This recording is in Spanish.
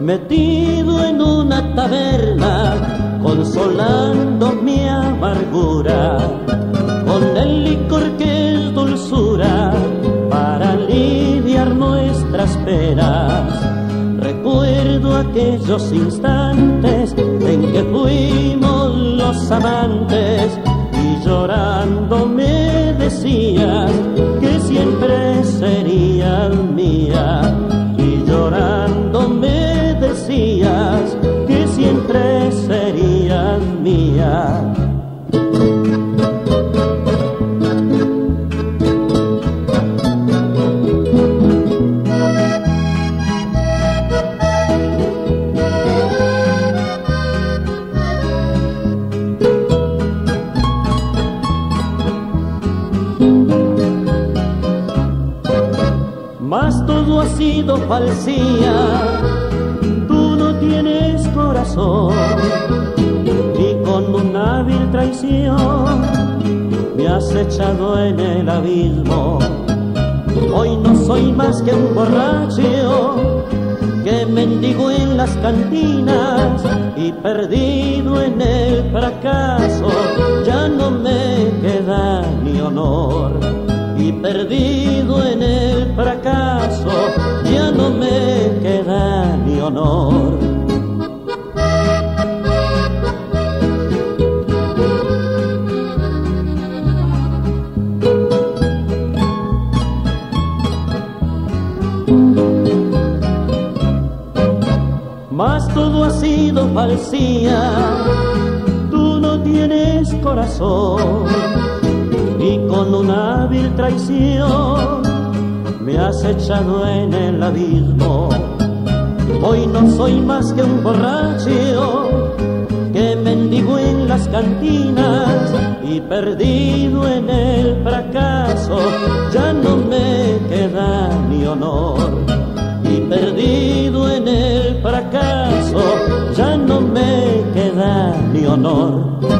metido en una taberna, consolando mi amargura, con el licor que es dulzura para aliviar nuestras penas. Recuerdo aquellos instantes en que fuimos los amantes y llorando me decías Mas todo ha sido falsía, tú no tienes corazón traición me has echado en el abismo. Hoy no soy más que un borracho que mendigo en las cantinas y perdido en el fracaso, ya no me queda ni honor y perdido en el fracaso, ya no todo ha sido falsía, tú no tienes corazón y con una vil traición me has echado en el abismo. Hoy no soy más que un borracho que mendigo en las cantinas y perdido en el fracaso, ya no me queda ni honor. Y perdido mi honor.